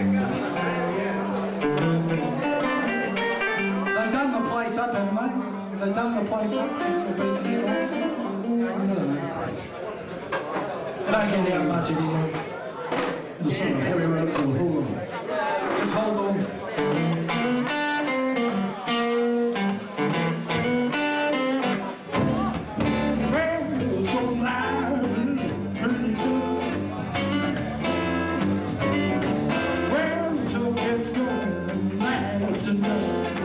They've done the place up, haven't they? They've done the place up since they've been tonight.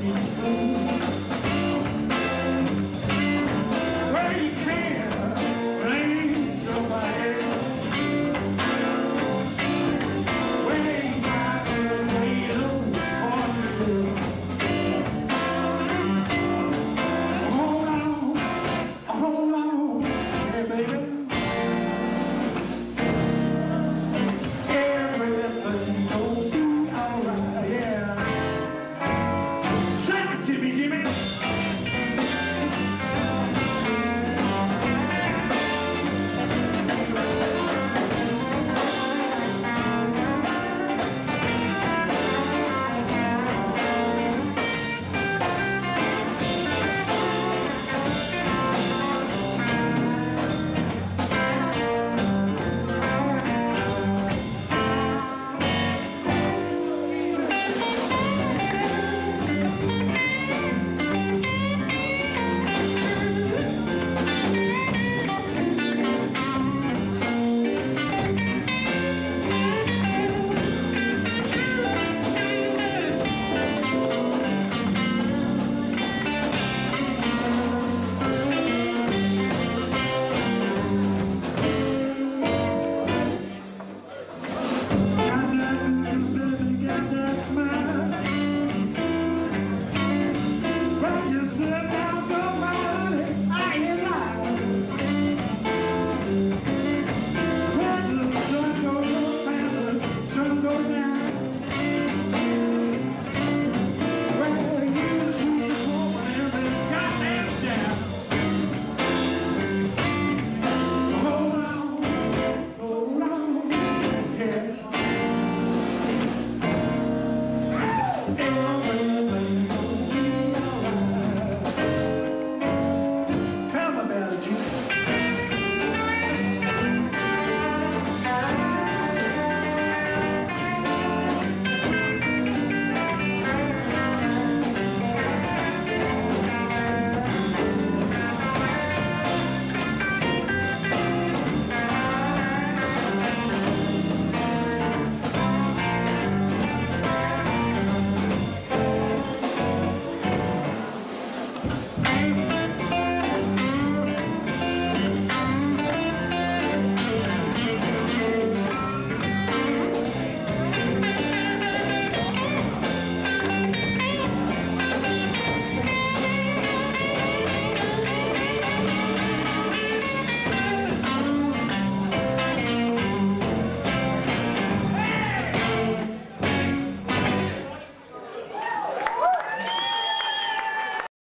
Cristo. Jimmy, Jimmy.